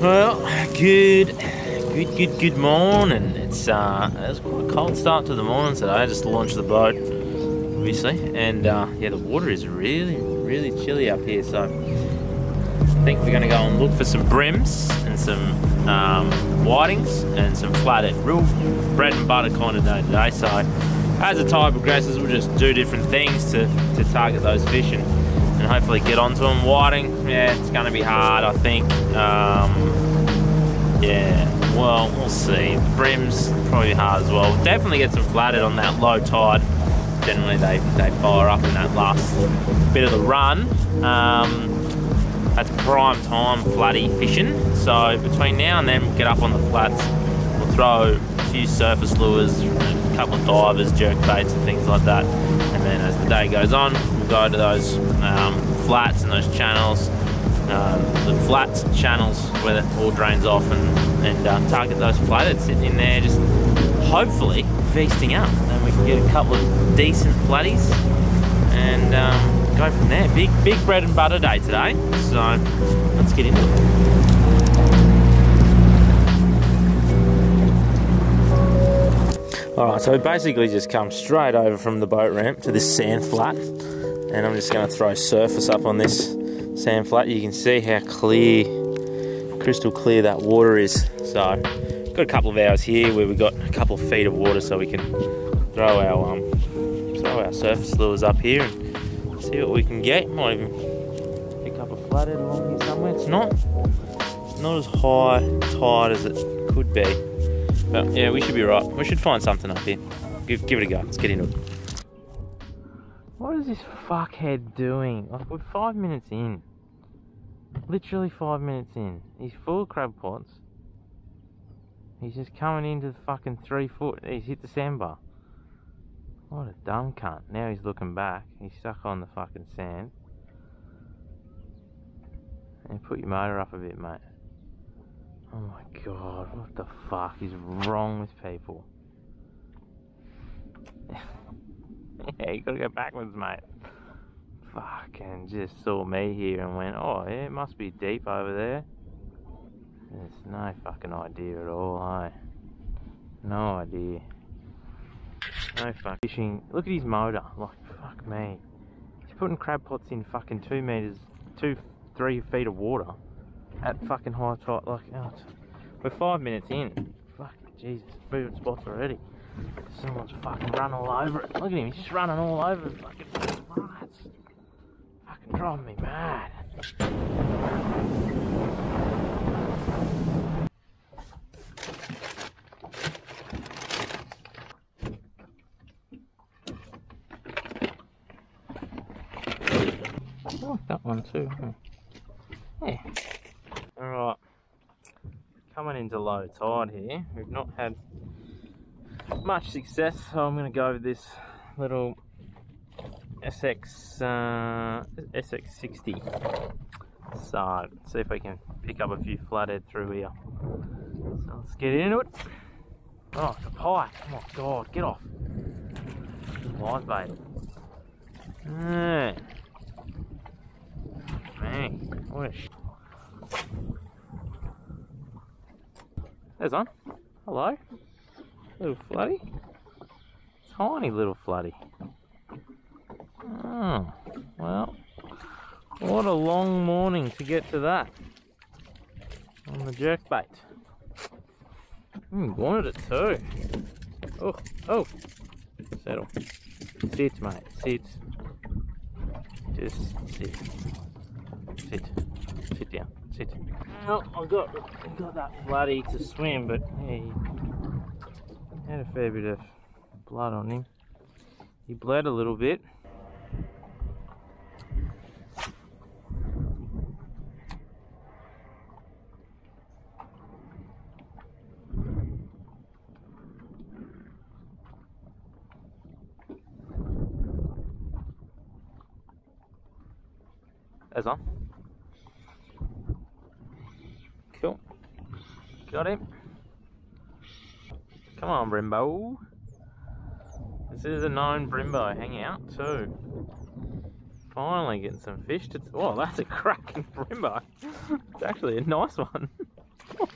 Well, good, good, good, good morning. It's uh, it's quite a cold start to the morning today. I just launched the boat, obviously, and uh, yeah, the water is really, really chilly up here. So I think we're going to go and look for some breams and some um, whitings and some flathead. Real bread and butter kind of day today. So as the tide progresses, we'll just do different things to to target those fish and and hopefully get onto them. Whiting, yeah, it's going to be hard, I think. Um, yeah, well, we'll see. The breams probably hard as well. Definitely get some flathead on that low tide. Generally, they, they fire up in that last bit of the run. Um, that's prime time flatty fishing. So between now and then, we'll get up on the flats. We'll throw a few surface lures, a couple of divers, jerk baits, and things like that. And then as the day goes on, go to those um, flats and those channels, um, the flats channels where it all drains off and, and uh, target those flatheads sitting in there just hopefully feasting up and we can get a couple of decent flatties and um, go from there. Big, big bread and butter day today, so let's get into it. Alright, so we basically just come straight over from the boat ramp to this sand flat and I'm just going to throw surface up on this sand flat. You can see how clear, crystal clear that water is. So, got a couple of hours here where we've got a couple of feet of water so we can throw our um, throw our surface lures up here and see what we can get. Might even pick up a flathead along here somewhere. It's not, it's not as high tide as it could be. But yeah, we should be right. We should find something up here. Give, give it a go. Let's get into it. What is this fuckhead doing? Like, we're five minutes in. Literally five minutes in. He's full of crab pots. He's just coming into the fucking three foot. He's hit the sandbar. What a dumb cunt. Now he's looking back. He's stuck on the fucking sand. And put your motor up a bit, mate. Oh my god, what the fuck is wrong with people? yeah, you gotta go backwards, mate. Fucking just saw me here and went, oh, yeah, it must be deep over there. There's no fucking idea at all, eh? No idea. No fuck fishing. Look at his motor. Like, fuck me. He's putting crab pots in fucking two meters, two, three feet of water at fucking high tide. Like, oh, we're five minutes in. Fuck, Jesus, moving spots already. Someone's fucking run all over it. Look at him, he's just running all over the fucking flats. Fucking driving me mad. Oh, that one too. huh? Yeah. Alright. Coming into low tide here. We've not had much success, so I'm going to go with this little SX uh, SX60. So, see if we can pick up a few flathead through here. So let's get into it. Oh, it's a pike. Oh my god, get off. Live bait. Yeah. Man, what a sh There's one. Hello. Little floody. Tiny little floody. Oh, well. What a long morning to get to that. On the jerkbait. Mm, wanted it too. Oh, oh. Settle. Sit, mate. Sit. Just sit. Sit. Sit down. Sit. Well, I got I got that bloody to swim, but yeah, he had a fair bit of blood on him. He bled a little bit. That's on. Cool. Got him. Come on, Brimbo. This is a known Brimbo hangout too. Finally getting some fish to. Oh, that's a cracking Brimbo. It's actually a nice one.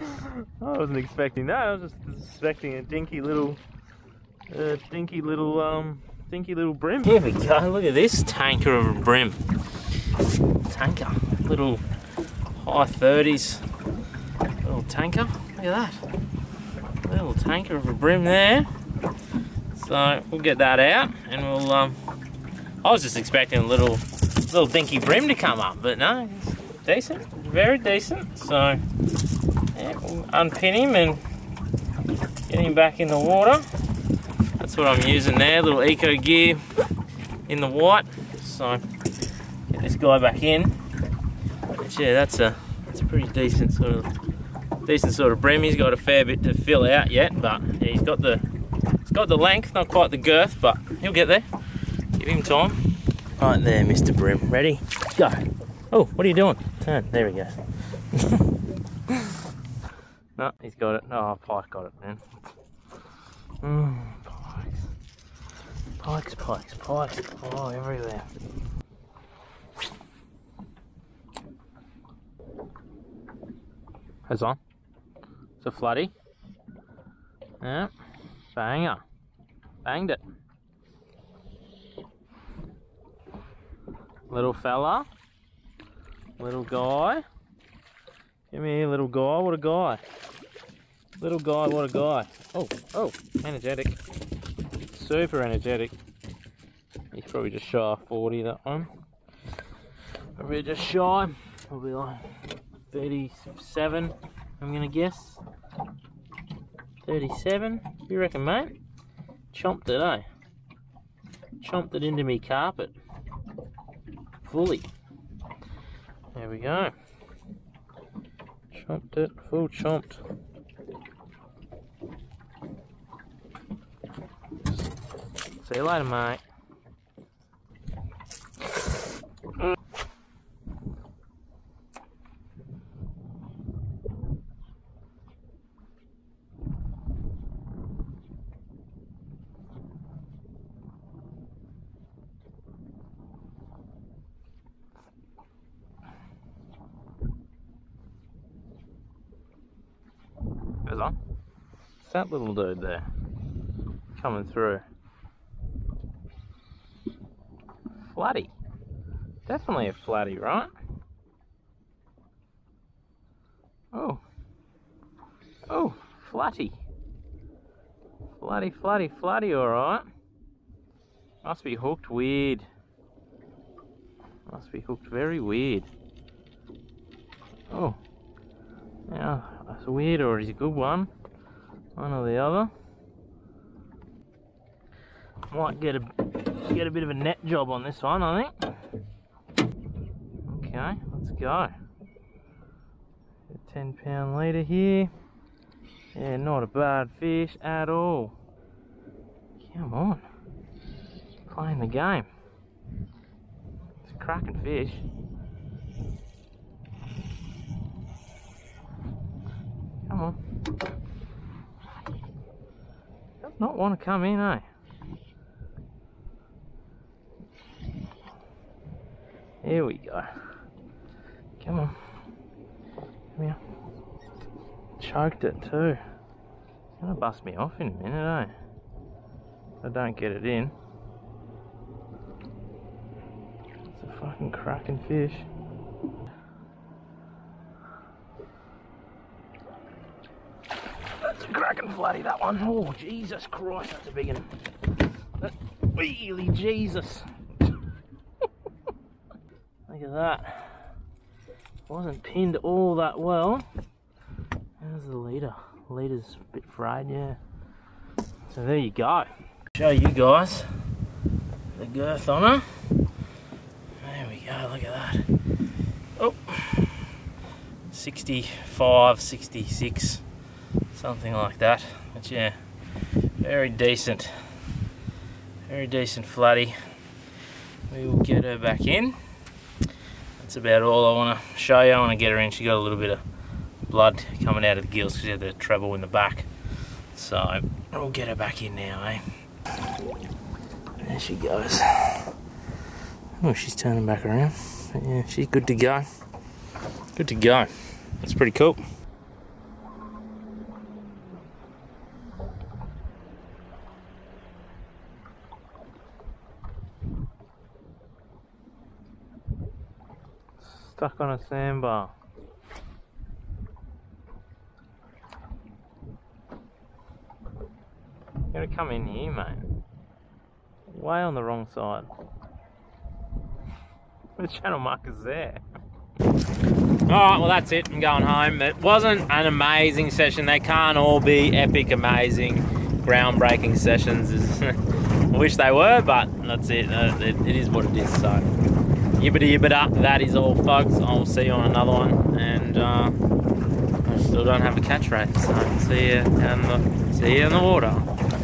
I wasn't expecting that. I was just expecting a dinky little, uh, dinky little, um, dinky little bream. Here we go. Look at this tanker of a bream. Tanker, little high thirties, little tanker. Look at that, little tanker of a bream there. So we'll get that out, and we'll. Um, I was just expecting a little, little dinky bream to come up, but no, decent, very decent. So yeah, we'll unpin him and get him back in the water. That's what I'm using there, little Ecogear in the white. So get this guy back in. But yeah, that's a that's a pretty decent sort of decent sort of bream. He's got a fair bit to fill out yet, but yeah, he's got the he's got the length, not quite the girth, but he'll get there. Give him time. Right there, Mr. Bream. Ready? Go. Oh, what are you doing? Turn. There we go. no, he's got it. Oh, Pike got it, man. Mm, pikes. Pikes, pikes, pikes. Oh, everywhere. It's on. It's a floody. Yeah. Banger. Banged it. Little fella. Little guy. Give me here, little guy. What a guy. Little guy, what a guy. Oh, oh, energetic. Super energetic. He's probably just shy of 40, that one. Probably just shy. Probably like 37, I'm gonna guess. 37, you reckon, mate? Chomped it, eh? Chomped it into me carpet. Fully. There we go. Chomped it, full chomped. See you later, mate. That little dude there coming through. Flatty. Definitely a flatty, right? Oh. Oh, flatty. Flatty, flatty, flatty, alright. Must be hooked weird. Must be hooked very weird. Oh. Yeah, that's weird or is a good one. One or the other. Might get a get a bit of a net job on this one, I think. Okay, let's go. A 10 pound leader here. Yeah, not a bad fish at all. Come on. Playing the game. It's a cracking fish. Come on. Not want to come in, eh? Here we go. Come on. Come here. Choked it too. It's gonna bust me off in a minute, eh? If I don't get it in. It's a fucking cracking fish. That's a flatty, that one. Oh, Jesus Christ, that's a big one. That's really Jesus. Look at that. Wasn't pinned all that well. There's the leader. Leader's a bit frayed, yeah. So there you go. Show you guys the girth on her. There we go, look at that. Oh, 65, 66, something like that. But yeah, very decent. Very decent flatty. We will get her back in. That's about all I want to show you. I want to get her in. She got a little bit of blood coming out of the gills because she had the treble in the back. So we'll get her back in now, eh? There she goes. Oh, she's turning back around. But yeah, she's good to go. Good to go. That's pretty cool. Stuck on a sandbar. You gotta come in here, mate. Way on the wrong side. The channel marker's there. Alright, well that's it. I'm going home. It wasn't an amazing session. They can't all be epic, amazing, groundbreaking sessions. I wish they were, but that's it. Uh, it, it is what it is. So, yibbida yibbida. That is all, folks. I'll see you on another one. And uh, I still don't have a catch rate. So, see you in the, see you in the water.